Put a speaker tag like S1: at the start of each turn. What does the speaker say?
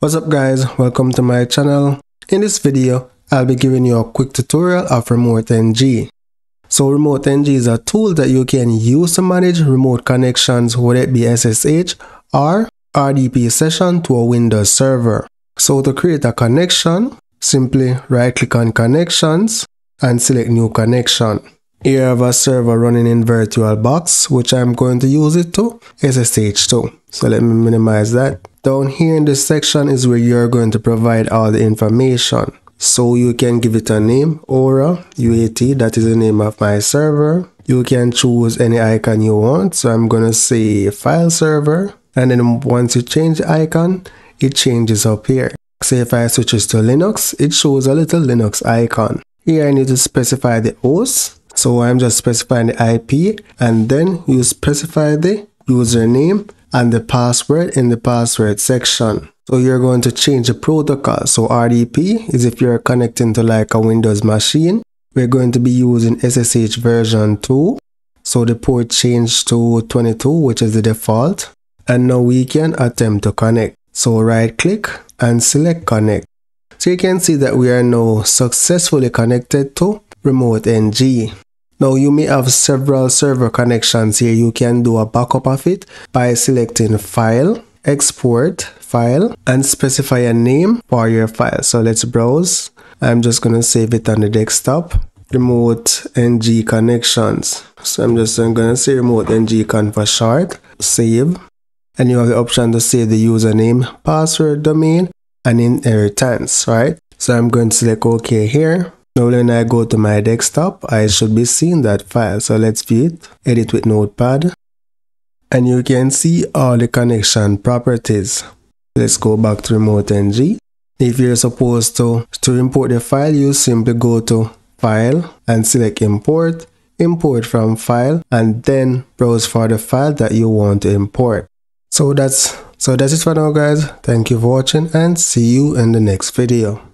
S1: What's up guys, welcome to my channel. In this video, I'll be giving you a quick tutorial of Remote NG. So Remote NG is a tool that you can use to manage remote connections whether it be SSH or RDP session to a Windows server. So to create a connection, simply right click on connections and select new connection. Here I have a server running in VirtualBox which I'm going to use it to SSH to. So let me minimize that. Down here in this section is where you're going to provide all the information. So you can give it a name, Aura UAT, that is the name of my server. You can choose any icon you want. So I'm going to say file server. And then once you change the icon, it changes up here. Say if I switch to Linux, it shows a little Linux icon. Here I need to specify the host. So I'm just specifying the IP and then you specify the username and the password in the password section. So you're going to change the protocol. So RDP is if you're connecting to like a Windows machine. We're going to be using SSH version 2. So the port changed to 22, which is the default. And now we can attempt to connect. So right click and select connect. So you can see that we are now successfully connected to Remote NG. Now you may have several server connections here. You can do a backup of it by selecting file, export, file and specify a name for your file. So let's browse. I'm just going to save it on the desktop. Remote NG connections. So I'm just going to say remote NG con for short. Save. And you have the option to save the username, password, domain, and inheritance, right? So I'm going to select OK here. Now when I go to my desktop, I should be seeing that file. So let's view it, edit with notepad. And you can see all the connection properties. Let's go back to remote NG. If you're supposed to, to import the file, you simply go to file and select import, import from file, and then browse for the file that you want to import. So that's so that's it for now guys. Thank you for watching and see you in the next video.